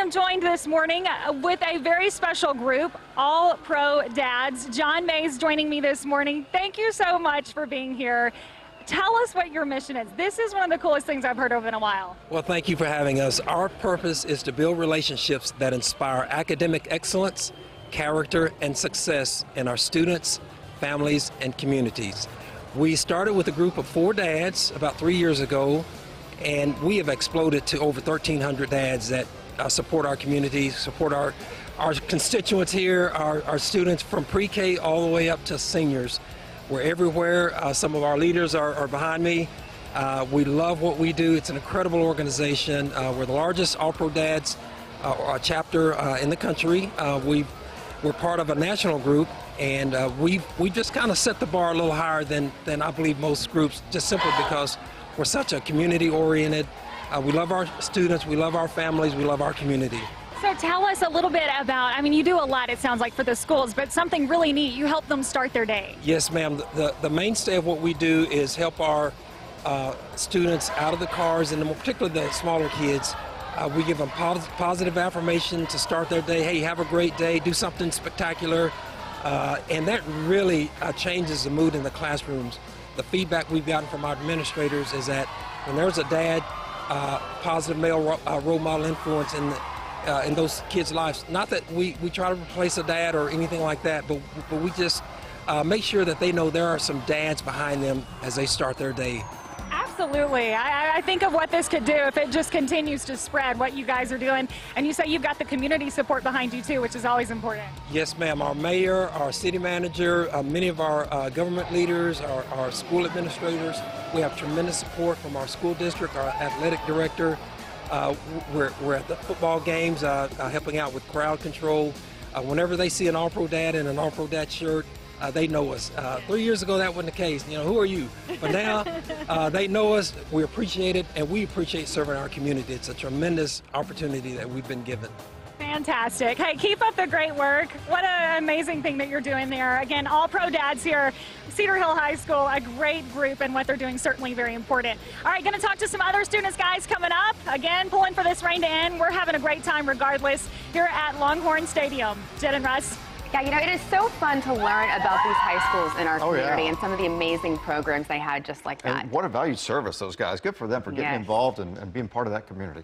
am joined this morning uh, with a very special group, All Pro Dads. John Mays joining me this morning. Thank you so much for being here. Tell us what your mission is. This is one of the coolest things I've heard of in a while. Well, thank you for having us. Our purpose is to build relationships that inspire academic excellence, character, and success in our students, families, and communities. We started with a group of four dads about three years ago, and we have exploded to over 1,300 dads that uh, support our community, support our, our constituents here, our, our students from pre-K all the way up to seniors. We're everywhere. Uh, some of our leaders are, are behind me. Uh, we love what we do. It's an incredible organization. Uh, we're the largest All Pro Dads uh, chapter uh, in the country. We we're part of a national group, and we we just kind of set the bar a little higher than than I believe most groups, just simply because we're such a community-oriented. We love our students, we love our families, we love our community. So tell us a little bit about, I mean, you do a lot, it sounds like, for the schools, but something really neat. You help them start their day. Yes, ma'am. The, the mainstay of what we do is help our uh, students out of the cars, and particularly the smaller kids. Uh, we give them pos positive affirmation to start their day. Hey, have a great day, do something spectacular. Uh, and that really uh, changes the mood in the classrooms. The feedback we've gotten from our administrators is that when there's a dad, uh, positive male uh, role model influence in the, uh, in those kids' lives. Not that we, we try to replace a dad or anything like that, but, but we just uh, make sure that they know there are some dads behind them as they start their day. Absolutely. I, I, think of what this could do if it just continues to spread what you guys are doing. And you say you've got the community support behind you too, which is always important. Yes, ma'am. Our mayor, our city manager, uh, many of our uh, government leaders, our, our school administrators. We have tremendous support from our school district, our athletic director, uh, we're, we're at the football games uh, uh, helping out with crowd control. Uh, whenever they see an All-Pro Dad in an All-Pro Dad shirt, uh, they know us. Uh, three years ago, that wasn't the case. You know, who are you? But now they know us. We appreciate it, and we appreciate serving our community. It's a tremendous opportunity that we've been given. Fantastic. Hey, keep up the great work. What an amazing thing that you're doing there. Again, all pro dads here, Cedar Hill High School, a great group, and what they're doing certainly very important. All right, going to talk to some other students, guys, coming up. Again, pulling for this rain to end. We're having a great time regardless here at Longhorn Stadium. Jen and Russ. Yeah, you know, it is so fun to learn about these high schools in our oh, community yeah. and some of the amazing programs they had just like that. And what a valued service, those guys. Good for them for getting yes. involved and, and being part of that community.